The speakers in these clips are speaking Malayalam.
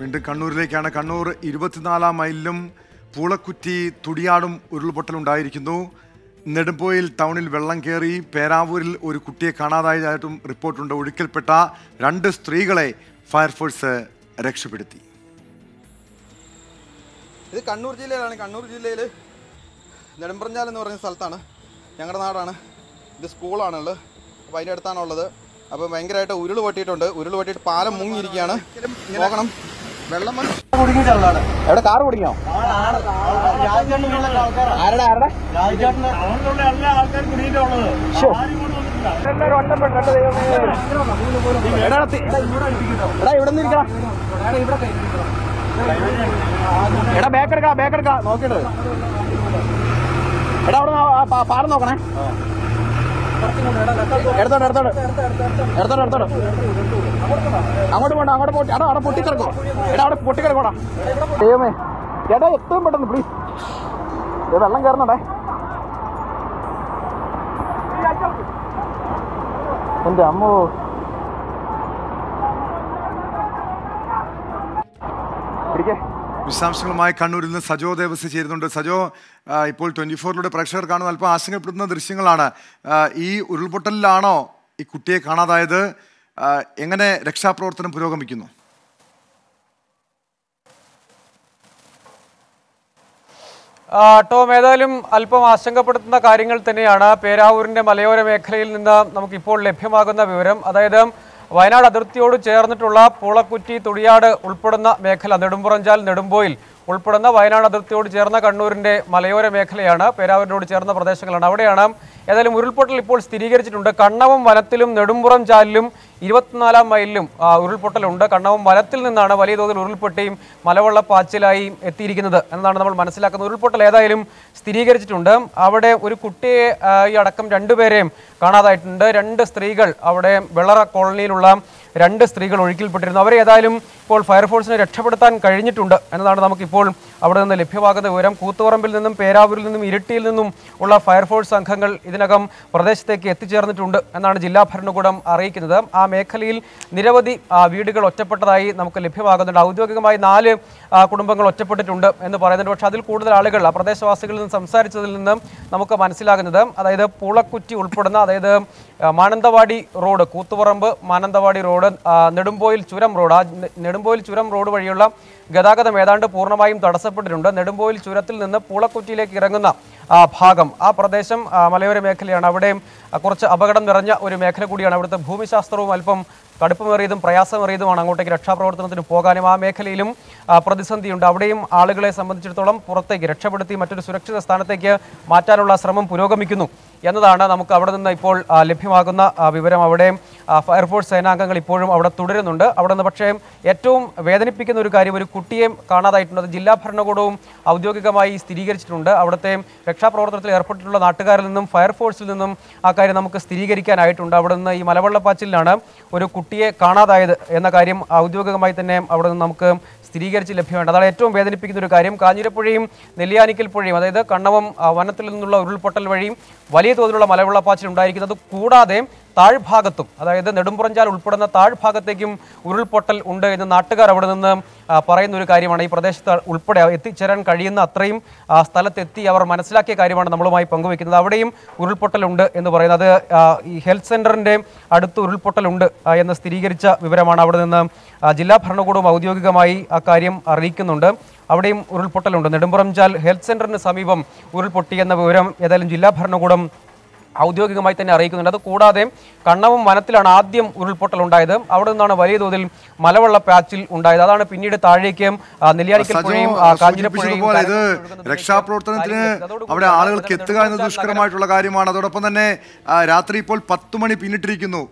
വീണ്ടും കണ്ണൂരിലേക്കാണ്. കണ്ണൂർ ഇരുപത്തിനാലാം മൈലിലും പൂളക്കുറ്റി തുടിയാടും ഉരുൾപൊട്ടലുണ്ടായിരിക്കുന്നു. നെടുമ്പോയിൽ ടൗണിൽ വെള്ളം കയറി പേരാവൂരിൽ ഒരു കുട്ടിയെ കാണാതായതായിട്ടും റിപ്പോർട്ടുണ്ട്. ഒഴുക്കിൽപ്പെട്ട രണ്ട് സ്ത്രീകളെ ഫയർഫോഴ്സ് രക്ഷപ്പെടുത്തി. ഇത് കണ്ണൂർ ജില്ലയിലാണ്. കണ്ണൂർ ജില്ലയിൽ നെടുമ്പറഞ്ഞാൽ എന്ന് പറയുന്ന സ്ഥലത്താണ്. ഞങ്ങളുടെ നാടാണ്. ഇത് സ്കൂളാണുള്ളത്. അപ്പോൾ അതിന്റെ അടുത്താണുള്ളത്. അപ്പോൾ ഭയങ്കരമായിട്ട് ഉരുൾ പൊട്ടിയിട്ടുണ്ട്. ഉരുൾ പൊട്ടിയിട്ട് പാലം മുങ്ങിയിരിക്കുകയാണ്. നോക്കണം വെള്ളം എവിടെ കാറ് കുടിക്കോ ആരുടെ ആരുടെ? എടാ ഇവിടെ നിന്ന് ഇരിക്കണം എടാ ബാക്ക് എടുക്കാം ബാക്ക് എടുക്കാം. നോക്കിയിട്ട് എടാ അവിടെ പാറ നോക്കണേ. എടുത്തോണ്ട് എടുത്തോണ്ട് എടുത്തോണ്ട് എടുത്തോണ്ട്. അങ്ങോട്ട് പോണ്ട അങ്ങോട്ട് പോട്ടി എടാ അവിടെ പൊട്ടിക്കിടക്കോ. എടാ അവിടെ പൊട്ടിക്കിടക്കോടാ ദൈവമേ ചേട്ടാ എത്രയും പെട്ടെന്ന് പ്ലീസ് വെള്ളം കയറുന്നുണ്ടേ. എന്റെ അമ്മോ. പിടിക്കേ. വിശദാംശങ്ങളുമായി കണ്ണൂരിൽ നിന്ന് സജോ ദേവസ് ചേരുന്നുണ്ട്. സജോ ഇപ്പോൾ ട്വന്റി ഫോറിലൂടെ പ്രേക്ഷകർ കാണുന്ന അല്പം ആശങ്കപ്പെടുന്ന ദൃശ്യങ്ങളാണ്. ഈ ഉരുൾപൊട്ടലിലാണോ ഈ കുട്ടിയെ കാണാതായത്? എങ്ങനെ രക്ഷാപ്രവർത്തനം പുരോഗമിക്കുന്നു? ടോം ഏതായാലും അല്പം ആശങ്കപ്പെടുത്തുന്ന കാര്യങ്ങൾ തന്നെയാണ്. പേരാവൂരിന്റെ മലയോര മേഖലയിൽ നിന്ന് നമുക്കിപ്പോൾ ലഭ്യമാകുന്ന വിവരം. അതായത് വയനാട് അതിർത്തിയോട് ചേർന്നിട്ടുള്ള പൂളക്കുറ്റി തുടിയാട് ഉൾപ്പെടുന്ന മേഖല നെടുമ്പുറഞ്ചാൽ നെടുമ്പോയിൽ ഉൾപ്പെടുന്ന വയനാട് അതിർത്തിയോട് ചേർന്ന കണ്ണൂരിന്റെ മലയോര മേഖലയാണ്. പേരാവൂരിനോട് ചേർന്ന പ്രദേശങ്ങളാണ്. അവിടെയാണ് ഏതായാലും ഉരുൾപൊട്ടൽ ഇപ്പോൾ സ്ഥിരീകരിച്ചിട്ടുണ്ട്. കണ്ണവും വനത്തിലും നെടുമ്പുറം ചാലിലും ഇരുപത്തിനാലാം മൈലിലും ഉരുൾപൊട്ടലുണ്ട്. കണ്ണവും വനത്തിൽ നിന്നാണ് വലിയ തോതിൽ ഉരുൾപൊട്ടിയും മലവെള്ളപ്പാച്ചിലായി എത്തിയിരിക്കുന്നത് എന്നാണ് നമ്മൾ മനസ്സിലാക്കുന്നത്. ഉരുൾപൊട്ടൽ ഏതായാലും സ്ഥിരീകരിച്ചിട്ടുണ്ട്. അവിടെ ഒരു കുട്ടിയെ ഈ അടക്കം രണ്ടുപേരെയും കാണാതായിട്ടുണ്ട്. രണ്ട് സ്ത്രീകൾ അവിടെ വെള്ളറ കോളനിയിലുള്ള രണ്ട് സ്ത്രീകൾ ഒഴുക്കിൽപ്പെട്ടിരുന്നു. അവരെ ഏതായാലും ഇപ്പോൾ ഫയർഫോഴ്സിനെ രക്ഷപ്പെടുത്താൻ കഴിഞ്ഞിട്ടുണ്ട് എന്നതാണ് നമുക്കിപ്പോൾ അവിടെ നിന്ന് ലഭ്യമാകുന്ന വിവരം. കൂത്തുപറമ്പിൽ നിന്നും പേരാവൂരിൽ നിന്നും ഇരിട്ടിയിൽ നിന്നും ഉള്ള ഫയർഫോഴ്സ് സംഘങ്ങൾ ഇതിനകം പ്രദേശത്തേക്ക് എത്തിച്ചേർന്നിട്ടുണ്ട് എന്നാണ് ജില്ലാ ഭരണകൂടം അറിയിക്കുന്നത്. ആ മേഖലയിൽ നിരവധി വീടുകൾ ഒറ്റപ്പെട്ടതായി നമുക്ക് ലഭ്യമാകുന്നുണ്ട്. ഔദ്യോഗികമായി നാല് കുടുംബങ്ങൾ ഒറ്റപ്പെട്ടിട്ടുണ്ട് എന്ന് പറയുന്നുണ്ട്. പക്ഷേ അതിൽ കൂടുതൽ ആളുകൾ ആ പ്രദേശവാസികളിൽ നിന്ന് സംസാരിച്ചതിൽ നിന്ന് നമുക്ക് മനസ്സിലാകുന്നത് അതായത് പൂളക്കുറ്റി ഉൾപ്പെടുന്ന അതായത് മാനന്തവാടി റോഡ് കൂത്തുപറമ്പ് മാനന്തവാടി റോഡ് നെടുമ്പോയിൽ ചുരം റോഡ് ആ നെടുമ്പോയിൽ ചുരം റോഡ് വഴിയുള്ള ഗതാഗതം ഏതാണ്ട് പൂർണമായും തടസ്സപ്പെട്ടിട്ടുണ്ട്. നെടുമ്പോയിൽ ചുരത്തിൽ നിന്ന് പൂളക്കുറ്റിയിലേക്ക് ഇറങ്ങുന്ന ഭാഗം ആ പ്രദേശം മലയോര മേഖലയാണ്. അവിടെയും കുറച്ച് അപകടം നിറഞ്ഞ ഒരു മേഖല കൂടിയാണ് അവിടുത്തെ ഭൂമിശാസ്ത്രവും അല്പം കടുപ്പമേറിയതും പ്രയാസമേറിയതുമാണ് അങ്ങോട്ടേക്ക് രക്ഷാപ്രവർത്തനത്തിന് പോകാനും. ആ മേഖലയിലും പ്രതിസന്ധിയുണ്ട്. അവിടെയും ആളുകളെ സംബന്ധിച്ചിടത്തോളം പുറത്തേക്ക് രക്ഷപ്പെടുത്തി മറ്റൊരു സുരക്ഷിത സ്ഥാനത്തേക്ക് മാറ്റാനുള്ള ശ്രമം പുരോഗമിക്കുന്നു എന്നതാണ് നമുക്ക് അവിടെ നിന്ന് ഇപ്പോൾ ലഭ്യമാകുന്ന വിവരം. അവിടെ ഫയർഫോഴ്സ് സേനാംഗങ്ങൾ ഇപ്പോഴും അവിടെ തുടരുന്നുണ്ട്. അവിടെ നിന്ന് പക്ഷേ ഏറ്റവും വേദനിപ്പിക്കുന്ന ഒരു കാര്യം ഒരു കുട്ടിയെ കാണാതായിട്ടുണ്ട്. അത് ജില്ലാ ഭരണകൂടവും ഔദ്യോഗികമായി സ്ഥിരീകരിച്ചിട്ടുണ്ട്. അവിടുത്തെ രക്ഷാപ്രവർത്തനത്തിൽ ഏർപ്പെട്ടിട്ടുള്ള നാട്ടുകാരിൽ നിന്നും ഫയർഫോഴ്സിൽ നിന്നും ആ കാര്യം നമുക്ക് സ്ഥിരീകരിക്കാനായിട്ടുണ്ട്. അവിടെ നിന്ന് ഈ മലവെള്ളപ്പാച്ചിലാണ് ഒരു കുട്ടിയെ കാണാതായത് എന്ന കാര്യം ഔദ്യോഗികമായി തന്നെ അവിടെ നിന്ന് നമുക്ക് സ്ഥിരീകരിച്ച് ലഭ്യമാണ്. അതാണ് ഏറ്റവും വേദനിപ്പിക്കുന്ന ഒരു കാര്യം. കാഞ്ഞിരപ്പുഴയും നെല്ലിയാനിക്കൽ പുഴയും അതായത് കണ്ണവം വനത്തിൽ നിന്നുള്ള ഉരുൾപൊട്ടൽ വഴിയും വലിയ തോതിലുള്ള മലവെള്ളപ്പാച്ചിൽ ഉണ്ടായിരിക്കുന്നത്. കൂടാതെ താഴ്ഭാഗത്തും അതായത് നെടുമ്പുറഞ്ചാൽ ഉൾപ്പെടുന്ന താഴ്ഭാഗത്തേക്കും ഉരുൾപൊട്ടൽ ഉണ്ട് എന്ന് നാട്ടുകാർ അവിടെ നിന്ന് പറയുന്ന ഒരു കാര്യമാണ്. ഈ പ്രദേശത്ത് ഉൾപ്പെടെ എത്തിച്ചേരാൻ കഴിയുന്ന അത്രയും സ്ഥലത്തെത്തി അവർ മനസ്സിലാക്കിയ കാര്യമാണ് നമ്മളുമായി പങ്കുവെക്കുന്നത് അവിടെയും ഉരുൾപൊട്ടലുണ്ട് എന്ന് പറയുന്നത്. ഈ ഹെൽത്ത് സെന്ററിന്റെ അടുത്ത് ഉരുൾപൊട്ടലുണ്ട് എന്ന് സ്ഥിരീകരിച്ച വിവരമാണ് അവിടെ നിന്ന് ജില്ലാ ഭരണകൂടവും ഔദ്യോഗികമായി ആ കാര്യം അറിയിക്കുന്നുണ്ട്. അവിടെയും ഉരുൾപൊട്ടലുണ്ട് നെടുമ്പുറംചാൽ ഹെൽത്ത് സെന്ററിന് സമീപം ഉരുൾപൊട്ടിയെന്ന വിവരം ഏതായാലും ജില്ലാ ഭരണകൂടം ഔദ്യോഗികമായി തന്നെ അറിയിക്കുന്നുണ്ട്. അത് കൂടാതെ കണ്ണവും വനത്തിലാണ് ആദ്യം ഉരുൾപൊട്ടൽ ഉണ്ടായത്. അവിടെ നിന്നാണ് വലിയ തോതിൽ മലവെള്ള പാച്ചിൽ ഉണ്ടായത്. അതാണ് പിന്നീട് താഴേക്ക് പുഴയും കാഞ്ഞിരപ്പുഴയും ഇത് രക്ഷാപ്രവർത്തനത്തിന് അവിടെ ആളുകൾക്ക് എത്തുക എന്നത് ദുഷ്കരമായിട്ടുള്ള കാര്യമാണ്. അതോടൊപ്പം തന്നെ രാത്രി ഇപ്പോൾ പത്ത് മണി പിന്നിട്ടിരിക്കുന്നു.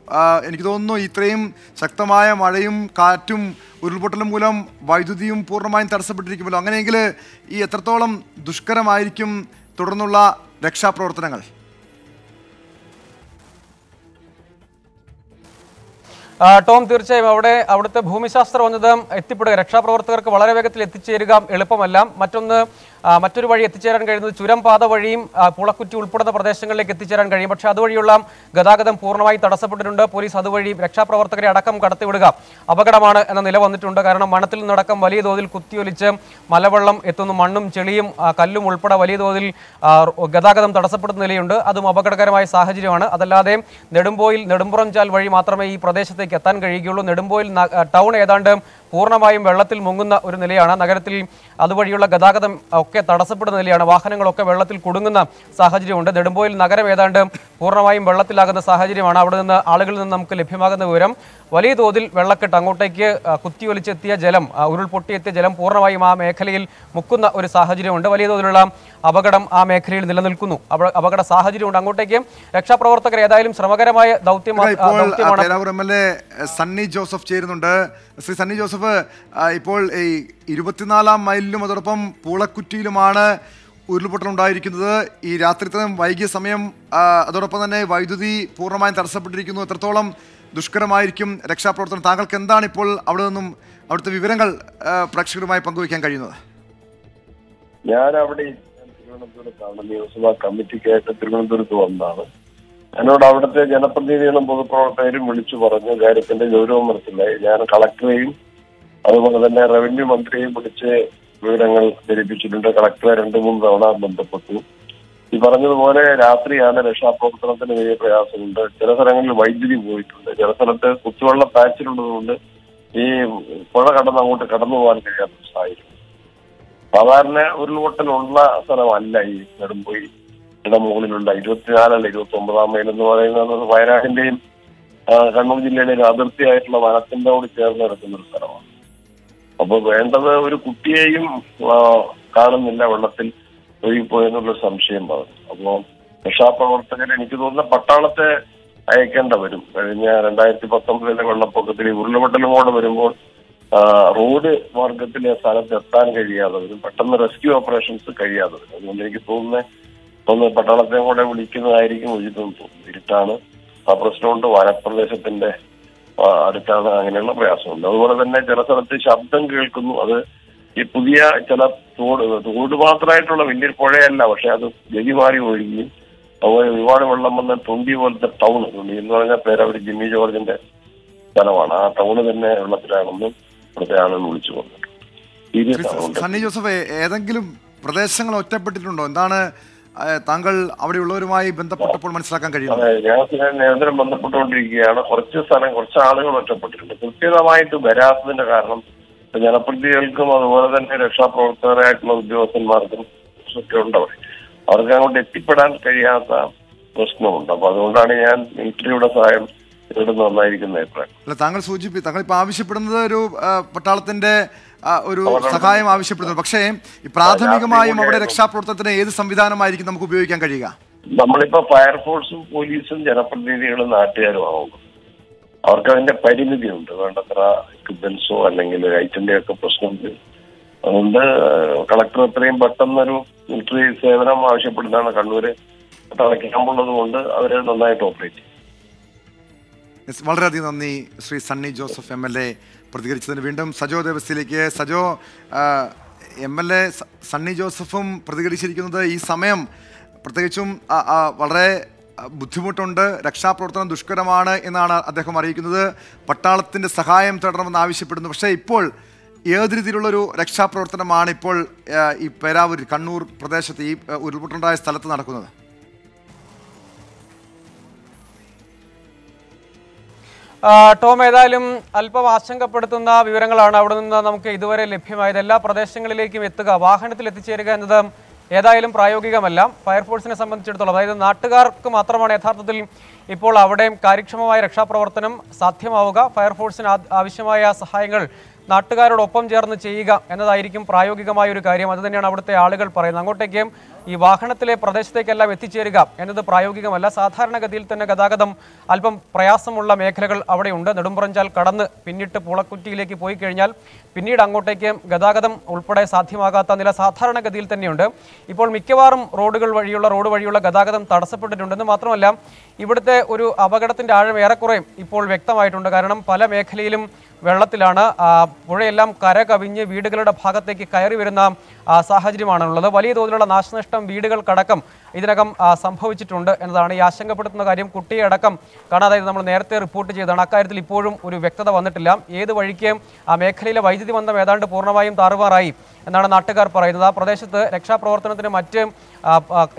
എനിക്ക് തോന്നുന്നു ഇത്രയും ശക്തമായ മഴയും കാറ്റും ഉരുൾപൊട്ടലും മൂലം വൈദ്യുതിയും പൂർണമായും തടസ്സപ്പെട്ടിരിക്കുമല്ലോ. അങ്ങനെയെങ്കിൽ ഈ എത്രത്തോളം ദുഷ്കരമായിരിക്കും തുടർന്നുള്ള രക്ഷാപ്രവർത്തനങ്ങൾ? ടോം തീർച്ചയായും അവിടെ അവിടുത്തെ ഭൂമിശാസ്ത്രം എന്നത് എത്തിപ്പെടുക. രക്ഷാപ്രവർത്തകർക്ക് വളരെ വേഗത്തിൽ എത്തിച്ചേരുക എളുപ്പമല്ല. മറ്റൊന്ന് മറ്റൊരു വഴി എത്തിച്ചേരാൻ കഴിയുന്നത് ചുരം പാത വഴിയും പുളക്കുറ്റി ഉൾപ്പെടുന്ന പ്രദേശങ്ങളിലേക്ക് എത്തിച്ചേരാൻ കഴിയും. പക്ഷേ അതുവഴിയുള്ള ഗതാഗതം പൂർണമായി തടസ്സപ്പെട്ടിട്ടുണ്ട്. പോലീസ് അതുവഴി രക്ഷാപ്രവർത്തകരെ അടക്കം കടത്തിവിടുക അപകടമാണ് എന്ന നില വന്നിട്ടുണ്ട്. കാരണം മണത്തിൽ നിന്നടക്കം വലിയ തോതിൽ കുത്തിയൊലിച്ച് മലവെള്ളം എത്തുന്നു. മണ്ണും ചെളിയും കല്ലും ഉൾപ്പെടെ വലിയ തോതിൽ ഗതാഗതം തടസ്സപ്പെടുന്ന നിലയുണ്ട്. അതും അപകടകരമായ സാഹചര്യമാണ്. അതല്ലാതെ നെടുമ്പോയിൽ നെടുമ്പുറം ചാൽ വഴി മാത്രമേ ഈ പ്രദേശത്തേക്ക് എത്താൻ കഴിയുകയുള്ളൂ. നെടുമ്പോയിൽ ടൗൺ ഏതാണ്ട് പൂർണമായും വെള്ളത്തിൽ മുങ്ങുന്ന ഒരു നിലയാണ്. നഗരത്തിൽ അതുവഴിയുള്ള ഗതാഗതം ഒക്കെ തടസ്സപ്പെടുന്ന നിലയാണ്. വാഹനങ്ങളൊക്കെ വെള്ളത്തിൽ കുടുങ്ങുന്ന സാഹചര്യമുണ്ട്. നെടുമ്പോയിൽ നഗരം ഏതാണ്ട് പൂർണമായും വെള്ളത്തിലാകുന്ന സാഹചര്യമാണ്. അവിടെ നിന്ന് ആളുകളിൽ നിന്ന് നമുക്ക് ലഭ്യമാകുന്ന വിവരം വലിയ തോതിൽ വെള്ളക്കെട്ട് അങ്ങോട്ടേക്ക് കുത്തിയൊലിച്ചെത്തിയ ജലം ഉരുൾപൊട്ടിയെത്തിയ ജലം പൂർണമായും ആ മേഖലയിൽ മുക്കുന്ന ഒരു സാഹചര്യമുണ്ട്. വലിയ തോതിലുള്ള അപകടം ആ മേഖലയിൽ നിലനിൽക്കുന്നു. അപ- അപകട സാഹചര്യമുണ്ട്. അങ്ങോട്ടേക്ക് രക്ഷാപ്രവർത്തകർ ഏതായാലും ശ്രമകരമായ ദൗത്യമാണ്. സണ്ണി ജോസഫ് ചേരുന്നുണ്ട്. ശ്രീ സണ്ണി ജോസഫ് ആ, ഇപ്പോൾ ഈ ഇരുപത്തിനാലാം മൈലിലും അതോടൊപ്പം പൂളക്കുറ്റിയിലുമാണ് ഉരുൾപൊട്ടൽ ഉണ്ടായിരിക്കുന്നത്. ഈ രാത്രിത്തം വൈകിയ സമയം അതോടൊപ്പം തന്നെ വൈദ്യുതി പൂർണമായും തടസ്സപ്പെട്ടിരിക്കുന്നു. എത്രത്തോളം ദുഷ്കരമായിരിക്കും രക്ഷാപ്രവർത്തനം? താങ്കൾക്ക് എന്താണ് ഇപ്പോൾ അവിടെ നിന്നും അവിടുത്തെ വിവരങ്ങൾ പ്രേക്ഷകരുമായി പങ്കുവയ്ക്കാൻ കഴിയുന്നത്? ഞാൻ അവിടെ തിരുവനന്തപുരത്താണ് നിയമസഭാ കമ്മിറ്റിക്കായിട്ട് തിരുവനന്തപുരത്ത് വന്നതാണ്. എന്നോട് അവിടുത്തെ ജനപ്രതിനിധികളും പൊതുപ്രവർത്തകരും വിളിച്ചു പറഞ്ഞു കാര്യത്തിന്റെ ഗൗരവം മനസ്സിലായി. ഞാൻ കളക്ടറെയും അതുപോലെ തന്നെ റവന്യൂ മന്ത്രിയെയും വിളിച്ച് വിവരങ്ങൾ ധരിപ്പിച്ചിട്ടുണ്ട്. കളക്ടറെ രണ്ടു മൂന്ന് തവണ ബന്ധപ്പെട്ടു. ഈ പറഞ്ഞതുപോലെ രാത്രിയാണ് രക്ഷാപ്രവർത്തനത്തിന് വലിയ പ്രയാസമുണ്ട്. ചില സ്ഥലങ്ങളിൽ വൈദ്യുതി പോയിട്ടുണ്ട്. ചില സ്ഥലത്ത് കുത്തുവെള്ള പാച്ചിലുള്ളതുകൊണ്ട് ഈ പുഴ കടന്ന് അങ്ങോട്ട് കടന്നു പോകാൻ കഴിയാത്ത സാഹചര്യം. സാധാരണ ഉരുൾപൊട്ടലുള്ള സ്ഥലമല്ല ഈ നെടുമ്പോയി മുകളിലുള്ള ഇരുപത്തിനാലല്ല ഇരുപത്തി ഒമ്പതാം മൈൽ എന്ന് പറയുന്നത് വയനാടിന്റെയും കണ്ണൂർ ജില്ലയുടെയും അതിർത്തിയായിട്ടുള്ള വനത്തിന്റെ കൂടി ചേർന്ന് കിടക്കുന്ന ഒരു സ്ഥലമാണ്. അപ്പൊ വേണ്ടത് ഒരു കുട്ടിയെയും കാണുന്നില്ല വെള്ളത്തിൽ ഒഴുകിപ്പോയെന്നുള്ള സംശയം പറഞ്ഞു. അപ്പോ രക്ഷാപ്രവർത്തകർ എനിക്ക് തോന്നുന്ന പട്ടാളത്തെ അയക്കേണ്ട വരും. കഴിഞ്ഞ രണ്ടായിരത്തി പത്തൊമ്പതിലെ വെള്ളപ്പൊക്കത്തിൽ ഉരുളപൊട്ടലും കൂടെ വരുമ്പോൾ റോഡ് മാർഗത്തിലെ സ്ഥലത്ത് എത്താൻ കഴിയാതെ വരും. പെട്ടെന്ന് റെസ്ക്യൂ ഓപ്പറേഷൻസ് കഴിയാതെ വരും. അതുകൊണ്ട് എനിക്ക് തോന്നുന്നത് ഒന്ന് പട്ടാളത്തെ കൂടെ വിളിക്കുന്നതായിരിക്കും ഉചിതം തോന്നുന്നു. ഇരുട്ടാണ് ആ പ്രശ്നമുണ്ട്. വനപ്രദേശത്തിന്റെ അടുത്താണ് അങ്ങനെയുള്ള പ്രയാസമുണ്ട്. അതുപോലെ തന്നെ ചില സ്ഥലത്ത് ശബ്ദം കേൾക്കുന്നു. അത് ഈ പുതിയ ചില തോട് തോട് മാത്രമായിട്ടുള്ള വലിയൊരു പുഴയല്ല പക്ഷെ അത് ഗതി മാറി ഒഴുകിയും അതുപോലെ ഒരുപാട് വെള്ളം വന്ന തൊണ്ടി പോലത്തെ ടൗൺ തൊണ്ടി എന്ന് പറഞ്ഞാൽ പേരവർ ജിമ്മി ജോർജിന്റെ സ്ഥലമാണ്. ആ ടൗണ് തന്നെ വെള്ളത്തിലാണെന്നും ഇവിടുത്തെ ആളുകൾ വിളിച്ചു പോകുന്നത് സണ്ണി ജോസഫ് ഏതെങ്കിലും പ്രദേശങ്ങൾ ഒറ്റപ്പെട്ടിട്ടുണ്ടോ? എന്താണ് താങ്കൾ അവിടെയുള്ളവരുമായി ബന്ധപ്പെട്ടപ്പോൾ മനസ്സിലാക്കാൻ കഴിയും സ്ഥിരം നിരന്തരം ബന്ധപ്പെട്ടുകൊണ്ടിരിക്കുകയാണ്. കുറച്ച് സ്ഥലം കുറച്ച് ആളുകൾ ഒറ്റപ്പെട്ടിട്ടുണ്ട്. കൃത്യമായിട്ട് വരാത്തതിന്റെ കാരണം ജനപ്രതിനിധികൾക്കും അതുപോലെ തന്നെ രക്ഷാപ്രവർത്തകരായിട്ടുള്ള ഉദ്യോഗസ്ഥന്മാർക്കും ഒക്കെ ഉണ്ട് അവിടെ. അവർക്ക് അങ്ങോട്ട് എത്തിപ്പെടാൻ കഴിയാത്ത പ്രശ്നമുണ്ട്. അപ്പൊ അതുകൊണ്ടാണ് ഞാൻ മിലിറ്ററിയുടെ സഹായം അല്ല താങ്കൾ സൂചിപ്പി താങ്കൾ ഇപ്പൊ ആവശ്യപ്പെടുന്നത് ഒരു പട്ടാളത്തിന്റെ ഒരു സഹായം ആവശ്യപ്പെടുന്നു. പക്ഷേ പ്രാഥമികമായും അവിടെ രക്ഷാപ്രവർത്തനത്തിന് ഏത് സംവിധാനമായിരിക്കും നമുക്ക് ഉപയോഗിക്കാൻ കഴിയുക? നമ്മളിപ്പോ ഫയർഫോഴ്സും പോലീസും ജനപ്രതിനിധികളും നാട്ടുകാരും ആവുന്നു അവർക്ക് അതിന്റെ പരിമിതിയുണ്ട്. വേണ്ടത്ര എക്യുപ്മെന്റ്സോ അല്ലെങ്കിൽ ലൈറ്റിന്റെ ഒക്കെ പ്രശ്നമുണ്ട്. അതുകൊണ്ട് കളക്ടർ എത്രയും പെട്ടെന്നൊരു മിലിറ്ററി സേവനം ആവശ്യപ്പെടുന്നതാണ് കണ്ണൂര് ക്യാമ്പുള്ളത് കൊണ്ട് അവർ നന്നായിട്ട് ഓപ്പറേറ്റ് ചെയ്യും. Yes, വളരെയധികം നന്ദി Shri Sunny Joseph M L A പ്രതികരിച്ചതിന്. വീണ്ടും Sajo ദേവസ്ഥയിലേക്ക് Sajo M L A Sunny ജോസഫും പ്രതികരിച്ചിരിക്കുന്നത് ഈ സമയം പ്രത്യേകിച്ചും വളരെ ബുദ്ധിമുട്ടുണ്ട്. രക്ഷാപ്രവർത്തനം ദുഷ്കരമാണ് എന്നാണ് അദ്ദേഹം അറിയിക്കുന്നത്. പട്ടാളത്തിന്റെ സഹായം തേടണമെന്ന് ആവശ്യപ്പെടുന്നു. പക്ഷേ ഇപ്പോൾ ഏത് രീതിയിലുള്ളൊരു രക്ഷാപ്രവർത്തനമാണ് ഇപ്പോൾ ഈ പേരാവൂർ കണ്ണൂർ പ്രദേശത്ത് ഈ ഉരുൾപൊട്ടുണ്ടായ സ്ഥലത്ത് നടക്കുന്നത്? ടോം ഏതായാലും അല്പം ആശങ്കപ്പെടുത്തുന്ന വിവരങ്ങളാണ് അവിടെ നിന്ന് നമുക്ക് ഇതുവരെ ലഭ്യമായത്. എല്ലാ പ്രദേശങ്ങളിലേക്കും എത്തുക വാഹനത്തിൽ എത്തിച്ചേരുക എന്നത് ഏതായാലും പ്രായോഗികമല്ല. ഫയർഫോഴ്സിനെ സംബന്ധിച്ചിടത്തോളം അതായത് നാട്ടുകാർക്ക് മാത്രമാണ് യഥാർത്ഥത്തിൽ ഇപ്പോൾ അവിടെയും കാര്യക്ഷമമായ രക്ഷാപ്രവർത്തനം സാധ്യമാവുക. ഫയർഫോഴ്സിന് ആവശ്യമായ സഹായങ്ങൾ നാട്ടുകാരോടൊപ്പം ചേർന്ന് ചെയ്യുക എന്നതായിരിക്കും പ്രായോഗികമായ ഒരു കാര്യം. അത് തന്നെയാണ് അവിടുത്തെ ആളുകൾ പറയുന്നത്. അങ്ങോട്ടേക്കും ഈ വാഹനത്തിലെ പ്രദേശത്തേക്കെല്ലാം എത്തിച്ചേരുക എന്നത് പ്രായോഗികമല്ല. സാധാരണഗതിയിൽ തന്നെ ഗതാഗതം അല്പം പ്രയാസമുള്ള മേഖലകൾ അവിടെയുണ്ട്. നെടുമ്പുറഞ്ചാൽ കടന്ന് പിന്നിട്ട് പൂളക്കുറ്റിയിലേക്ക് പോയി കഴിഞ്ഞാൽ പിന്നീട് അങ്ങോട്ടേക്ക് ഗതാഗതം ഉൾപ്പെടെ സാധ്യമാകാത്ത നില സാധാരണഗതിയിൽ തന്നെയുണ്ട്. ഇപ്പോൾ മിക്കവാറും റോഡുകൾ വഴിയുള്ള റോഡ് വഴിയുള്ള ഗതാഗതം തടസ്സപ്പെട്ടിട്ടുണ്ടെന്ന് മാത്രമല്ല ഇവിടുത്തെ ഒരു അപകടത്തിന്റെ ആഴം ഏറെക്കുറെ ഇപ്പോൾ വ്യക്തമായിട്ടുണ്ട്. കാരണം പല മേഖലയിലും വെള്ളത്തിലാണ് പുഴയെല്ലാം കര കവിഞ്ഞ് വീടുകളുടെ ഭാഗത്തേക്ക് കയറി വരുന്ന സാഹചര്യമാണുള്ളത്. വലിയ തോതിലുള്ള നാശനഷ്ടം വീടുകൾക്കടക്കം ഇതിനകം സംഭവിച്ചിട്ടുണ്ട് എന്നതാണ് ഈ ആശങ്കപ്പെടുത്തുന്ന കാര്യം. കുട്ടിയെ അടക്കം കാണാതായത് നമ്മൾ നേരത്തെ റിപ്പോർട്ട് ചെയ്തതാണ്. അക്കാര്യത്തിൽ ഇപ്പോഴും ഒരു വ്യക്തത വന്നിട്ടില്ല. ഏത് വഴിക്ക് ആ മേഖലയിലെ വൈദ്യുതി ബന്ധം ഏതാണ്ട് പൂർണമായും താറുമാറായി എന്നാണ് നാട്ടുകാർ പറയുന്നത്. ആ പ്രദേശത്ത് രക്ഷാപ്രവർത്തനത്തിന് മറ്റ്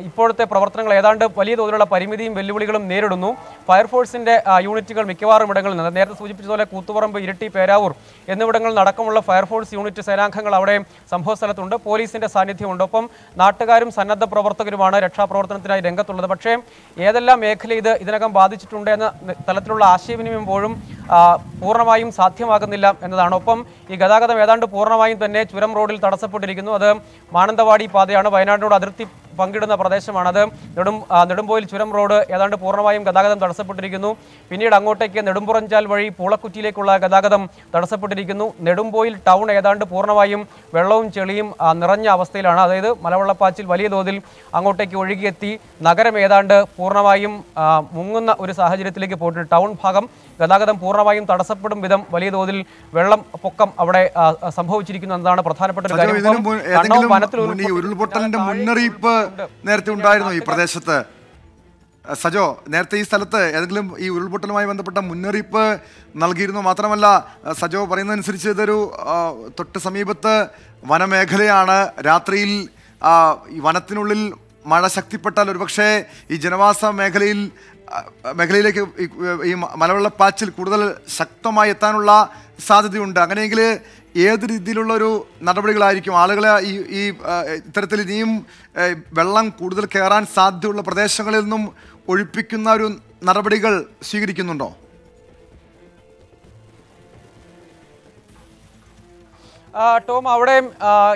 ഇപ്പോഴത്തെ പ്രവർത്തനങ്ങൾ ഏതാണ്ട് വലിയ തോതിലുള്ള പരിമിതിയും വെല്ലുവിളികളും നേരിടുന്നു. ഫയർഫോഴ്സിന്റെ യൂണിറ്റുകൾ മിക്കവാറും ഇടങ്ങളിൽ നിന്ന് നേരത്തെ സൂചിപ്പിച്ചതുപോലെ കൂത്തുപറമ്പ് ഇരിട്ടി പേരാവൂർ എന്നിവിടങ്ങളിൽ നടക്കമുള്ള ഫയർഫോഴ്സ് യൂണിറ്റ് സേനാംഗങ്ങൾ അവിടെ സംഭവ സ്ഥലത്തുണ്ട്. പോലീസിന്റെ സാന്നിധ്യമുണ്ട് ഒപ്പം നാട്ടുകാരും സന്നദ്ധ പ്രവർത്തകരുമാണ് രക്ഷാപ്രവർത്തനത്തിനായി രംഗത്തുള്ളത്. പക്ഷേ ഏതെല്ലാം മേഖല ഇത് ഇതിനകം ബാധിച്ചിട്ടുണ്ട് എന്ന തലത്തിലുള്ള ആശയവിനിമയം പോലും പൂർണമായും സാധ്യമാകുന്നില്ല എന്നതാണ്. ഒപ്പം ഈ ഗതാഗതം ഏതാണ്ട് പൂർണമായും തന്നെ ചുരം റോഡിൽ തടസ്സപ്പെട്ടിരിക്കുന്നു. അത് മാനന്തവാടി പാതയാണ്. വയനാടിനോട് അതിർത്തി പങ്കിടുന്ന പ്രദേശമാണത്. നെടും നെടുമ്പോയിൽ ചുരം റോഡ് ഏതാണ്ട് പൂർണമായും ഗതാഗതം തടസ്സപ്പെട്ടിരിക്കുന്നു. പിന്നീട് അങ്ങോട്ടേക്ക് നെടുമ്പുറഞ്ചാൽ വഴി പൂളക്കുറ്റിയിലേക്കുള്ള ഗതാഗതം തടസ്സപ്പെട്ടിരിക്കുന്നു. നെടുമ്പോയിൽ ടൗൺ ഏതാണ്ട് പൂർണമായും വെള്ളവും ചെളിയും നിറഞ്ഞ അവസ്ഥയിലാണ്. അതായത് മലവെള്ളപ്പാച്ചിൽ വലിയ തോതിൽ അങ്ങോട്ടേക്ക് ഒഴുകിയെത്തി നഗരം ഏതാണ്ട് പൂർണമായും മുങ്ങുന്ന ഒരു സാഹചര്യത്തിലേക്ക് പോയിട്ടുണ്ട് ടൗൺ ഭാഗം ഗതാഗതം പൂർണമായും തടസ്സപ്പെടും വിധം വലിയ തോതിൽ വെള്ളം പൊക്കം അവിടെ സംഭവിച്ചിരിക്കുന്നു എന്നതാണ് പ്രധാനപ്പെട്ട ഒരു കാര്യം. ഉരുൾപൊട്ടലിന്റെ മുന്നറിയിപ്പ്. നേരത്തെ ഉണ്ടായിരുന്നു ഈ പ്രദേശത്ത്. സജോ നേരത്തെ ഈ സ്ഥലത്ത് ഏതെങ്കിലും ഈ ഉരുൾപൊട്ടലുമായി ബന്ധപ്പെട്ട മുന്നറിയിപ്പ് നൽകിയിരുന്നു മാത്രമല്ല സജോ പറയുന്നതനുസരിച്ച് ഇതൊരു തൊട്ട് സമീപത്ത് വനമേഖലയാണ്. രാത്രിയിൽ ഈ വനത്തിനുള്ളിൽ മഴ ശക്തിപ്പെട്ടാൽ ഒരുപക്ഷെ ഈ ജനവാസ മേഖലയിൽ മേഖലയിലേക്ക് ഈ- ഈ മലവെള്ളപ്പാച്ചിൽ കൂടുതൽ ശക്തമായി എത്താനുള്ള സാധ്യതയുണ്ട്. അങ്ങനെയെങ്കിൽ ഏത് രീതിയിലുള്ള ഒരു നടപടികളായിരിക്കും? ആളുകളെ ഈ ഈ ഇത്തരത്തിൽ ഇനിയും വെള്ളം കൂടുതൽ കയറാൻ സാധ്യതയുള്ള പ്രദേശങ്ങളിൽ നിന്നും ഒഴിപ്പിക്കുന്ന ഒരു നടപടികൾ സ്വീകരിക്കുന്നുണ്ടോ? ടോം അവിടെ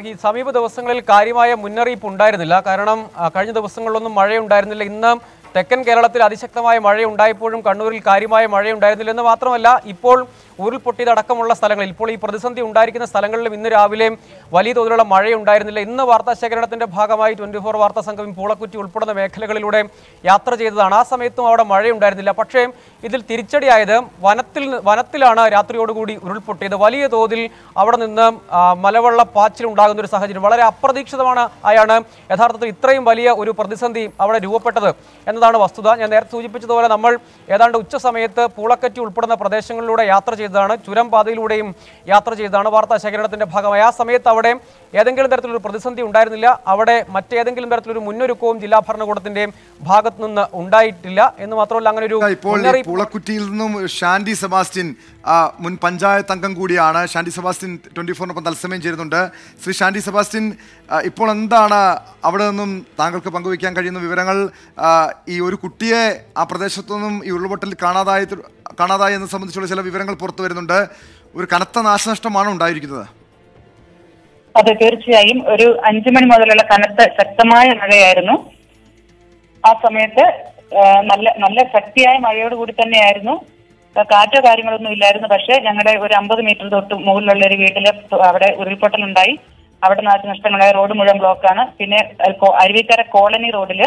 ഈ സമീപ ദിവസങ്ങളിൽ കാര്യമായ മുന്നറിയിപ്പ് ഉണ്ടായിരുന്നില്ല. കാരണം കഴിഞ്ഞ ദിവസങ്ങളിലൊന്നും മഴയുണ്ടായിരുന്നില്ല. ഇന്ന് തെക്കൻ കേരളത്തിൽ അതിശക്തമായ മഴയുണ്ടായപ്പോഴും കണ്ണൂരിൽ കാര്യമായ മഴയുണ്ടായിരുന്നില്ല എന്ന് മാത്രമല്ല ഇപ്പോൾ ഉരുൾപൊട്ടിയതടക്കമുള്ള സ്ഥലങ്ങളിൽ. ഇപ്പോൾ ഈ പ്രതിസന്ധി ഉണ്ടായിരിക്കുന്ന സ്ഥലങ്ങളിലും ഇന്ന് രാവിലെയും വലിയ തോതിലുള്ള മഴയുണ്ടായിരുന്നില്ല. ഇന്ന് വാർത്താ ശേഖരണത്തിന്റെ ഭാഗമായി ട്വന്റി ഫോർ വാർത്താ സംഘം പൂളക്കുറ്റി ഉൾപ്പെടുന്ന മേഖലകളിലൂടെ യാത്ര ചെയ്തതാണ്. ആ സമയത്തും അവിടെ മഴയുണ്ടായിരുന്നില്ല. പക്ഷേ ഇതിൽ തിരിച്ചടിയായത് വനത്തിൽ വനത്തിലാണ് രാത്രിയോടുകൂടി ഉരുൾപൊട്ടിയത്. വലിയ തോതിൽ അവിടെ നിന്ന് മലവെള്ള പാച്ചിൽ ഉണ്ടാകുന്ന ഒരു സാഹചര്യം. വളരെ അപ്രതീക്ഷിതമാണ് ആയാണ് യഥാർത്ഥത്തിൽ ഇത്രയും വലിയ ഒരു പ്രതിസന്ധി അവിടെ രൂപപ്പെട്ടത് എന്നതാണ് വസ്തുത. ഞാൻ നേരത്തെ സൂചിപ്പിച്ചതുപോലെ നമ്മൾ ഏതാണ്ട് ഉച്ച സമയത്ത് പൂളക്കറ്റി ഉൾപ്പെടുന്ന പ്രദേശങ്ങളിലൂടെ യാത്ര ചെയ്തതാണ്. ചുരം പാതയിലൂടെയും യാത്ര ചെയ്തതാണ്. വാർത്താ ശേഖരണത്തിന്റെ ഭാഗമായി. ആ സമയത്ത് അവിടെ ഏതെങ്കിലും തരത്തിലൊരു പ്രതിസന്ധി ഉണ്ടായിരുന്നില്ല. അവിടെ മറ്റേതെങ്കിലും തരത്തിലൊരു മുന്നൊരുക്കവും ജില്ലാ ഭരണകൂടത്തിന്റെ ഭാഗത്തു നിന്ന് ഉണ്ടായിട്ടില്ല. എന്ന് മാത്രമല്ല അങ്ങനെ ഒരു പുളക്കുറ്റിയിൽ നിന്നും ഷാൻഡി സെബാസ്റ്റ്യൻ മുൻ പഞ്ചായത്ത് അംഗം കൂടിയാണ്. ഷാൻഡി സെബാസ്റ്റ്യൻ ട്വന്റി ഫോറിനൊപ്പം തത്സമയം ചേരുന്നുണ്ട്. ശ്രീ ഷാൻഡി സെബാസ്റ്റ്യൻ ഇപ്പോൾ എന്താണ് അവിടെ നിന്നും താങ്കൾക്ക് പങ്കുവയ്ക്കാൻ കഴിയുന്ന വിവരങ്ങൾ? ഈ ഒരു കുട്ടിയെ ആ പ്രദേശത്തു നിന്നും ഈ ഉരുൾപൊട്ടലിൽ കാണാതായ കാണാതായി എന്ന് സംബന്ധിച്ചുള്ള ചില വിവരങ്ങൾ പുറത്തു വരുന്നുണ്ട്. ഒരു കനത്ത നാശനഷ്ടമാണ് ഉണ്ടായിരിക്കുന്നത്. അതെ തീർച്ചയായും. ഒരു അഞ്ചു മണി മുതലുള്ള കനത്ത ശക്തമായ മഴയായിരുന്നു. ആ സമയത്ത് നല്ല നല്ല ശക്തിയായ മഴയോട് കൂടി തന്നെയായിരുന്നു. കാറ്റോ കാര്യങ്ങളൊന്നും ഇല്ലായിരുന്നു. പക്ഷേ ഞങ്ങളുടെ ഒരു അമ്പത് മീറ്റർ തൊട്ട് മുകളിലുള്ള ഒരു വീട്ടിലെ അവിടെ ഉരുൾപൊട്ടലുണ്ടായി. അവിടെ നാശനഷ്ടങ്ങളായ റോഡ് മുഴുവൻ ബ്ലോക്കാണ്. പിന്നെ അരുവിക്കര കോളനി റോഡിൽ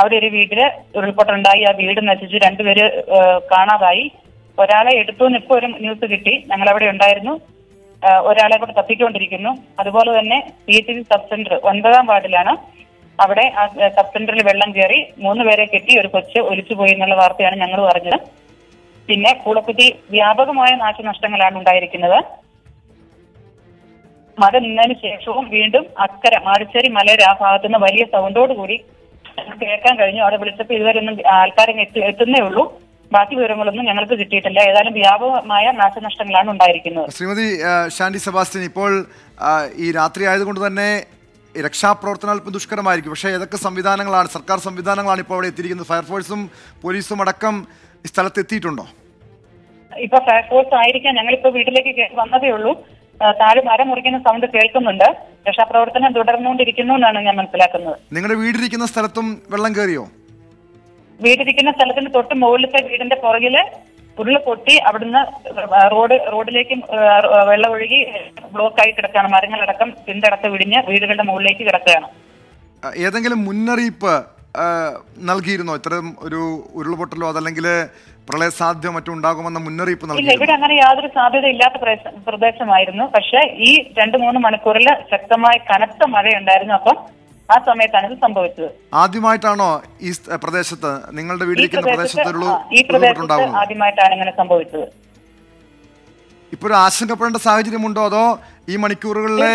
അവിടെ ഒരു വീട്ടിൽ ഉരുൾപൊട്ടലുണ്ടായി ആ വീട് നശിച്ച് രണ്ടുപേര് കാണാതായി. ഒരാളെ എടുത്തു ഇപ്പോ ഒരു ന്യൂസ് കിട്ടി. ഞങ്ങൾ അവിടെ ഉണ്ടായിരുന്നു ഒരാളെ കൂടെ തപ്പിക്കൊണ്ടിരിക്കുന്നു. അതുപോലെ തന്നെ P H D sub centre ഒൻപതാം വാർഡിലാണ്. അവിടെ ആ സബ് സെന്ററിൽ വെള്ളം കയറി മൂന്ന് പേരെ കെട്ടി ഒരു കൊച്ച് ഒലിച്ചുപോയി എന്നുള്ള വാർത്തയാണ് ഞങ്ങൾ പറഞ്ഞത് പിന്നെ കൂളക്കുറ്റി വ്യാപകമായ നാശനഷ്ടങ്ങളാണ് ഉണ്ടായിരിക്കുന്നത്. മഴ നിന്നതിന് ശേഷവും വീണ്ടും അക്കര മാടിച്ചേരി മലയുടെ ആ ഭാഗത്തുനിന്ന് വലിയ സൗണ്ടോട് കൂടി കേൾക്കാൻ കഴിഞ്ഞു. അവിടെ വിളിച്ചപ്പോൾ ഇതുവരെ ഒന്നും ആൾക്കാരെ എത്തി എത്തുന്നേ ഉള്ളൂ. ബാക്കി വിവരങ്ങളൊന്നും ഞങ്ങൾക്ക് കിട്ടിയിട്ടില്ല. ഏതായാലും വ്യാപകമായ നാശനഷ്ടങ്ങളാണ് ഉണ്ടായിരിക്കുന്നത്. ശ്രീമതി ഷാൻഡി സെബാസ്റ്റ്യൻ ഇപ്പോൾ ഈ രാത്രി ആയതുകൊണ്ട് തന്നെ രക്ഷാപ്രവർത്തനം അല്പം ദുഷ്കരമായിരിക്കും. പക്ഷേ ഏതൊക്കെ സംവിധാനങ്ങളാണ്? സർക്കാർ സംവിധാനങ്ങളാണ് ഇപ്പോൾ അവിടെ എത്തിയിരിക്കുന്നത്. ഫയർഫോഴ്സും പോലീസും അടക്കം സ്ഥലത്തെത്തിയിട്ടുണ്ടോ സ്ഥലത്ത് എത്തിയിട്ടുണ്ടോ? ഇപ്പൊ ഫയർഫോഴ്സ് ആയിരിക്കാം. ഞങ്ങളിപ്പോ വീട്ടിലേക്ക് വന്നതേ ഉള്ളൂ. താഴെ മരം മുറിക്കുന്ന സൗണ്ട് കേൾക്കുന്നുണ്ട്. രക്ഷാപ്രവർത്തനം തുടർന്നുകൊണ്ടിരിക്കുന്നു എന്നാണ് ഞാൻ മനസ്സിലാക്കുന്നത്. നിങ്ങളുടെ വീടിരിക്കുന്ന സ്ഥലത്തും വെള്ളം കയറിയോ വീടിരിക്കുന്ന സ്ഥലത്തിന് തൊട്ട് മുകളിലത്തെ വീടിന്റെ പുറകിൽ ഉരുൾ പൊട്ടി അവിടുന്ന് റോഡ് റോഡിലേക്ക് വെള്ളം ഒഴുകി ബ്ലോക്ക് ആയി കിടക്കുകയാണ്. മരങ്ങളടക്കം പിന്തടത്ത് വിടിഞ്ഞ് വീടുകളുടെ മുകളിലേക്ക് കിടക്കുകയാണ്. ഏതെങ്കിലും മുന്നറിയിപ്പ് നൽകിയിരുന്നോ? ഇത്തരം ഒരു ഉരുൾപൊട്ടലോ അതല്ലെങ്കിൽ പ്രളയ സാധ്യത മറ്റും ഉണ്ടാകുമെന്ന മുന്നറിയിപ്പ് നൽകി ഇവിടെ അങ്ങനെ യാതൊരു സാധ്യത ഇല്ലാത്ത പ്രദേശ- പ്രദേശമായിരുന്നു. പക്ഷെ ഈ രണ്ടു മൂന്ന് മണിക്കൂറിൽ ശക്തമായ കനത്ത മഴയുണ്ടായിരുന്നു. അപ്പം ആ സമയത്താണ് ഇത് സംഭവിച്ചത്. ആദ്യമായിട്ടാണോ ഈ പ്രദേശത്ത് നിങ്ങളുടെ ഒരു ഈ പ്രദേശത്ത് ആദ്യമായിട്ടാണ് ഇങ്ങനെ സംഭവിച്ചത്. ഇപ്പോൾ ആശങ്കപ്പെടേണ്ട സാഹചര്യമുണ്ടോ? അതോ ഈ മണിക്കൂറുകളിലെ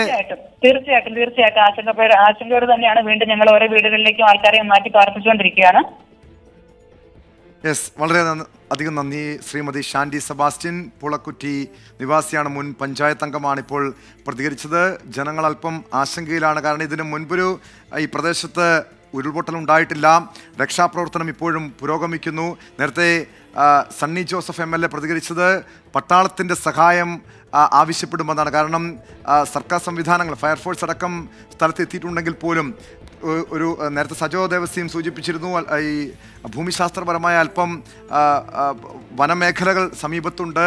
തീർച്ചയായിട്ടും. തീർച്ചയായിട്ടും ആശങ്കപ്പേട് ആശങ്കയോട് തന്നെയാണ് വീണ്ടും ഞങ്ങൾ ഓരോ വീടുകളിലേക്കും ആൾക്കാരെ മാറ്റി പാർപ്പിച്ചുകൊണ്ടിരിക്കുകയാണ്. യെസ് വളരെ അധികം നന്ദി ശ്രീമതി ഷാൻഡി സെബാസ്റ്റ്യൻ പുളക്കുറ്റി നിവാസിയാണ് മുൻ പഞ്ചായത്ത് അംഗമാണ് ഇപ്പോൾ പ്രതികരിച്ചത്. ജനങ്ങൾ അല്പം ആശങ്കയിലാണ്. കാരണം ഇതിനു മുൻപൊരു ഈ പ്രദേശത്ത് ഉരുൾപൊട്ടൽ ഉണ്ടായിട്ടില്ല രക്ഷാപ്രവർത്തനം ഇപ്പോഴും പുരോഗമിക്കുന്നു. നേരത്തെ Sunny Joseph M L A പ്രതികരിച്ചത് പട്ടാളത്തിന്റെ സഹായം ആവശ്യപ്പെടുമെന്നാണ്. കാരണം സർക്കാർ സംവിധാനങ്ങൾ ഫയർഫോഴ്സ് അടക്കം സ്ഥലത്ത് എത്തിയിട്ടുണ്ടെങ്കിൽ പോലും ഒരു നേരത്തെ സജോ ദേവസ്യം സൂചിപ്പിച്ചിരുന്നു ഈ ഭൂമിശാസ്ത്രപരമായ അല്പം വനമേഖലകൾ സമീപത്തുണ്ട്.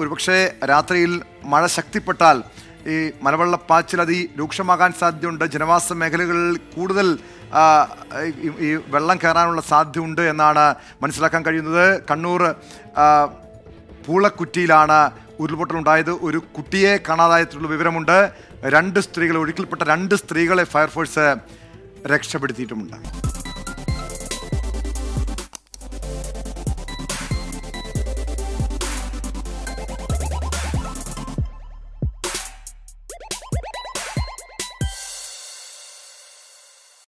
ഒരുപക്ഷെ രാത്രിയിൽ മഴ ശക്തിപ്പെട്ടാൽ ഈ മലവെള്ളപ്പാച്ചിൽ അതി രൂക്ഷമാകാൻ സാധ്യതയുണ്ട്. ജനവാസ മേഖലകളിൽ കൂടുതൽ ഈ- വെള്ളം കയറാനുള്ള സാധ്യതയുണ്ട് എന്നാണ് മനസ്സിലാക്കാൻ കഴിയുന്നത്. കണ്ണൂർ പൂളക്കുറ്റിയിലാണ് ഉരുൾപൊട്ടലുണ്ടായത്. ഒരു കുട്ടിയെ കാണാതായിട്ടുള്ള വിവരമുണ്ട്. രണ്ട് സ്ത്രീകൾ ഒഴുക്കിൽപ്പെട്ട രണ്ട് സ്ത്രീകളെ ഫയർഫോഴ്സ് രക്ഷപ്പെടുത്തിയിട്ടുമുണ്ട്.